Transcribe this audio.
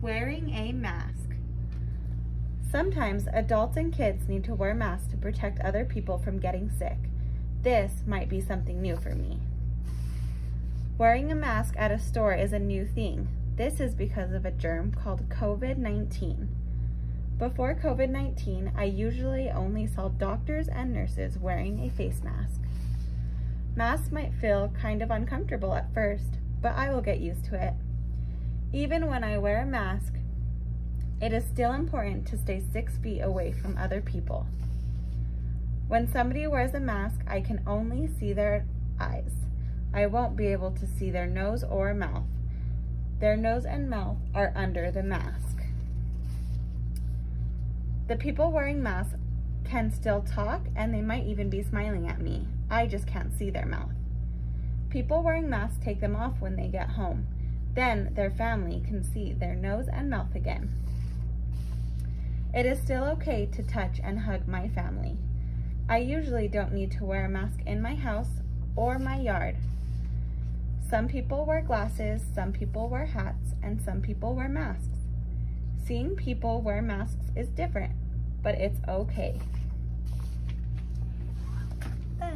Wearing a mask. Sometimes adults and kids need to wear masks to protect other people from getting sick. This might be something new for me. Wearing a mask at a store is a new thing. This is because of a germ called COVID-19. Before COVID-19, I usually only saw doctors and nurses wearing a face mask. Masks might feel kind of uncomfortable at first, but I will get used to it. Even when I wear a mask, it is still important to stay six feet away from other people. When somebody wears a mask, I can only see their eyes. I won't be able to see their nose or mouth. Their nose and mouth are under the mask. The people wearing masks can still talk and they might even be smiling at me. I just can't see their mouth. People wearing masks take them off when they get home. Then their family can see their nose and mouth again. It is still okay to touch and hug my family. I usually don't need to wear a mask in my house or my yard. Some people wear glasses, some people wear hats, and some people wear masks. Seeing people wear masks is different, but it's okay.